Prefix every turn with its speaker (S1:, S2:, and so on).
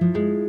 S1: Música